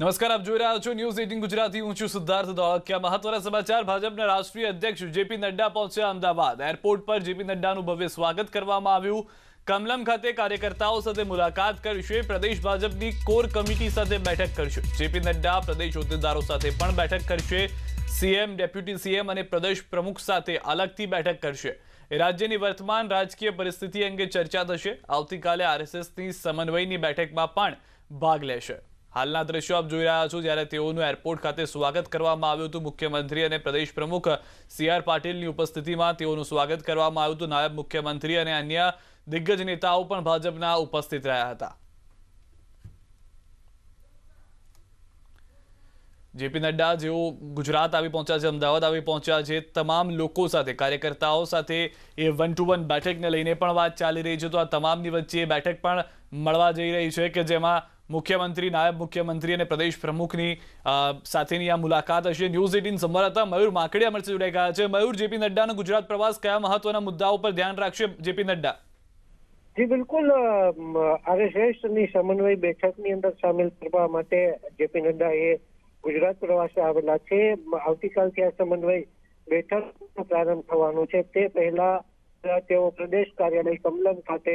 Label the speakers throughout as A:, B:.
A: નમસ્કાર, આપ જોઈ રહ્યા છો ન્યૂઝ એટીન ગુજરાતી. હું છું સિદ્ધાર્થ ધોળકિયા મહત્વના સમાચાર? ભાજપના રાષ્ટ્રીય અધ્યક્ષ જેપી નડ્ડા પહોંચ્યા અમદાવાદ. એરપોર્ટ પર જેપી નડ્ડાનું ભવ્ય સ્વાગત કરવામાં આવ્યું. કમલમ ખાતે કાર્યકર્તાઓ સાથે મુલાકાત કરશે. પ્રદેશ ભાજપની કોર કમિટી સાથે બેઠક કરશે. જેપી નડ્ડા પ્રદેશ હોદ્દેદારો સાથે પણ બેઠક કરશે. સીએમ, ડેપ્યુટી સીએમ અને પ્રદેશ પ્રમુખ સાથે અલગથી બેઠક કરશે. રાજ્યની વર્તમાન રાજકીય પરિસ્થિતિ અંગે ચર્ચા થશે. આવતીકાલે આરએસએસની સમન્વયની બેઠકમાં પણ ભાગ લેશે. હાલના દ્રશ્યો આપ જોઈ રહ્યા છો. જ્યારે તેઓનું એરપોર્ટ ખાતે સ્વાગત કરવામાં આવ્યું હતું, મુખ્યમંત્રી અને પ્રદેશ પ્રમુખ સી આર પાટીલની ઉપસ્થિતિમાં તેઓનું સ્વાગત કરવામાં આવ્યું હતું. નાયબ મુખ્યમંત્રી અને અન્ય દિગ્ગજ નેતાઓ પણ ભાજપના ઉપસ્થિત રહ્યા હતા. જેપી નડ્ડા જેઓ ગુજરાત આવી પહોંચ્યા છે, અમદાવાદ આવી પહોંચ્યા છે, તમામ લોકો સાથે, કાર્યકર્તાઓ સાથે એ વન ટુ વન બેઠકને લઈને પણ વાત ચાલી રહી છે. તો આ તમામની વચ્ચે બેઠક પણ મળવા જઈ રહી છે કે જેમાં મુખ્યમંત્રી, નાયબ મુખ્યમંત્રી અને પ્રદેશ પ્રમુખની સાથેની આ મુલાકાત હશે. ન્યૂઝ એટીન સંવાદદાતા મયુર માકડિયા મળશે જોડાઈ ગયા છે. મયુર, જેપી નડ્ડાનો ગુજરાત પ્રવાસ કયા મહત્વના મુદ્દાઓ પર ધ્યાન રાખશે જેપી નડ્ડા?
B: જી, બિલકુલ આરએસએસની સમન્વય બેઠકની અંદર સામેલ કરવા માટે જેપી નડ્ડા એ ગુજરાત પ્રવાસે આવેલા છે. આવતીકાલથી આ સમન્વય બેઠક પ્રારંભ થવાનો છે. તે પહેલા તેઓ પ્રદેશ કાર્યાલય કમલમ ખાતે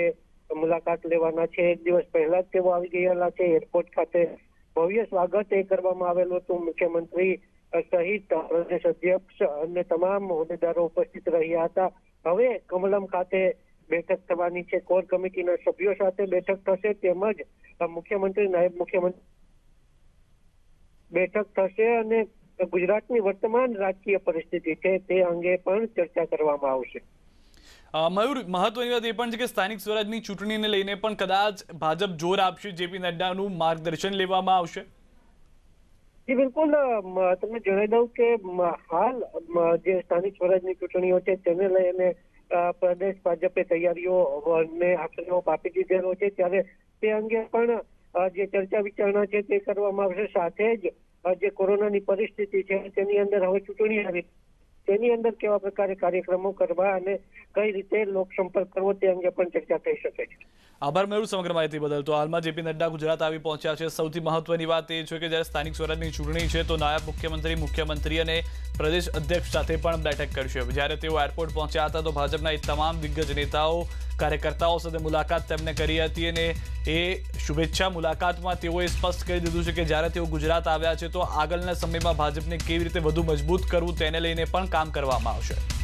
B: મુલાકાત લેવાના છે. એક દિવસ પહેલા જ તેઓ આવી ગયેલા છે. એરપોર્ટ ખાતે ભવ્ય સ્વાગત એ કરવામાં આવેલું હતું. મુખ્યમંત્રી સહિત પ્રદેશ અધ્યક્ષ અને તમામ હોદ્દેદારો ઉપસ્થિત રહ્યા હતા. હવે કમલમ ખાતે બેઠક થવાની છે. કોર કમિટીના સભ્યો સાથે બેઠક થશે તેમજ મુખ્યમંત્રી, નાયબ મુખ્યમંત્રી બેઠક થશે અને ગુજરાતની વર્તમાન રાજકીય પરિસ્થિતિ છે તે અંગે પણ ચર્ચા કરવામાં આવશે.
A: મયુર મહત્વની વાત એ પણ છે કે સ્થાનિક સ્વરાજની ચૂંટણીને લઈને પણ કદાચ ભાજપ જોર આપશે, જેપી નડ્ડાનું માર્ગદર્શન લેવામાં આવશે?
B: બિલકુલ તમને જણાવી દઉં કે હાલ જે સ્થાનિક સ્વરાજની ચૂંટણીઓ છે તેને લઈને પ્રદેશ ભાજપે તૈયારીઓ ને આખરીઓ આપી દીધેલો છે. ત્યારે તે અંગે પણ જે ચર્ચા વિચારણા છે તે કરવામાં આવશે. સાથે જ જે કોરોનાની પરિસ્થિતિ છે તેની અંદર હવે ચૂંટણી આવી. તેની અંદર કેવા પ્રકારે કાર્યક્રમો કરવા અને કઈ રીતે લોકસંપર્ક કરવો તે અંગે પણ ચર્ચા થઈ શકે છે.
A: આભાર મેળવું સમગ્ર માહિતી બદલ. તો હાલમાં જેપી નડ્ડા ગુજરાત આવી પહોંચ્યા છે, સૌથી મહત્વની વાત એ છે કે જ્યારે સ્થાનિક સ્વરાજની ચૂંટણી છે, તો નાયબ મુખ્યમંત્રી મુખ્યમંત્રી અને પ્રદેશ અધ્યક્ષ સાથે પણ બેઠક કરશે. જ્યારે તેઓ એરપોર્ટ પહોંચ્યા હતા, તો ભાજપના એ તમામ દિગ્ગજ નેતાઓ કાર્યકર્તાઓ સાથે મુલાકાત તેમણે કરી હતી અને એ શુભેચ્છા મુલાકાતમાં તેઓએ સ્પષ્ટ કરી દીધું છે કે જ્યારે તેઓ ગુજરાત આવ્યા છે, તો આગળના સમયમાં ભાજપને કેવી રીતે વધુ મજબૂત કરવું, તેને લઈને પણ કામ કરવામાં આવશે.